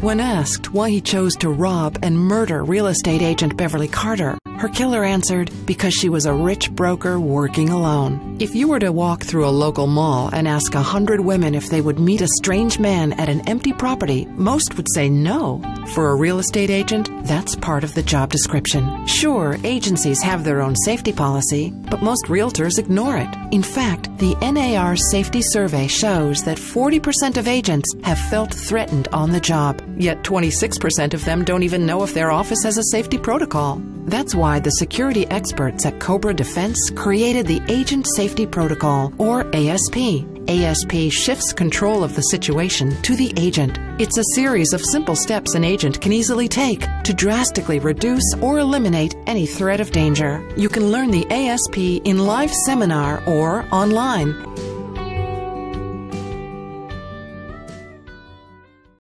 When asked why he chose to rob and murder real estate agent Beverly Carter, her killer answered, because she was a rich broker working alone. If you were to walk through a local mall and ask a hundred women if they would meet a strange man at an empty property, most would say no. For a real estate agent, that's part of the job description. Sure, agencies have their own safety policy, but most realtors ignore it. In fact, the NAR Safety Survey shows that 40% of agents have felt threatened on the job, yet 26% of them don't even know if their office has a safety protocol. That's why the security experts at Cobra Defense created the Agent Safety Protocol, or ASP. ASP shifts control of the situation to the agent. It's a series of simple steps an agent can easily take to drastically reduce or eliminate any threat of danger. You can learn the ASP in live seminar or online.